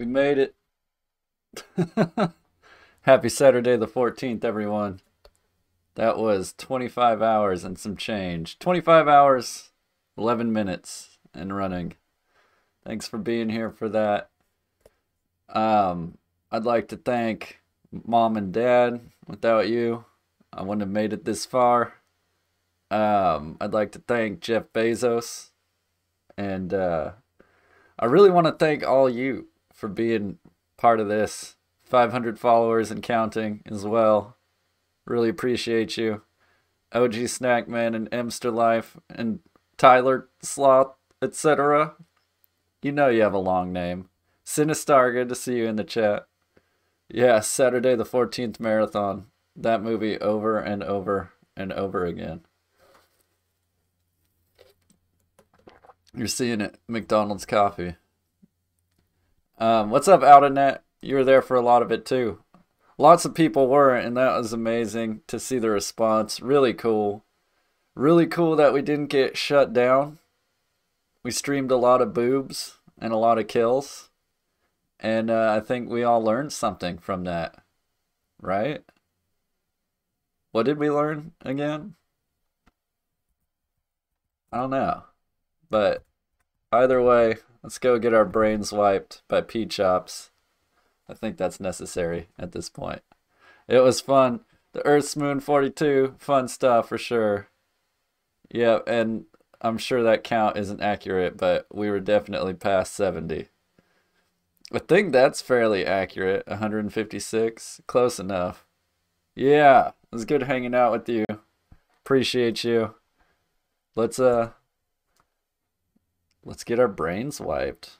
We made it. Happy Saturday the 14th, everyone. That was 25 hours and some change. 25 hours, 11 minutes and running. Thanks for being here for that. Um, I'd like to thank mom and dad. Without you, I wouldn't have made it this far. Um, I'd like to thank Jeff Bezos. And uh, I really want to thank all you for being part of this. 500 followers and counting as well. Really appreciate you. OG Snackman and Emster Life and Tyler Sloth, etc. You know you have a long name. Sinistar, good to see you in the chat. Yeah, Saturday the 14th marathon. That movie over and over and over again. You're seeing it. McDonald's coffee. Um, what's up, Outernet? You were there for a lot of it too. Lots of people were, and that was amazing to see the response. Really cool. Really cool that we didn't get shut down. We streamed a lot of boobs and a lot of kills. And uh, I think we all learned something from that. Right? What did we learn again? I don't know. But either way, Let's go get our brains wiped by P-Chops. I think that's necessary at this point. It was fun. The Earth's Moon 42, fun stuff for sure. Yeah, and I'm sure that count isn't accurate, but we were definitely past 70. I think that's fairly accurate. 156. Close enough. Yeah, it was good hanging out with you. Appreciate you. Let's uh Let's get our brains wiped.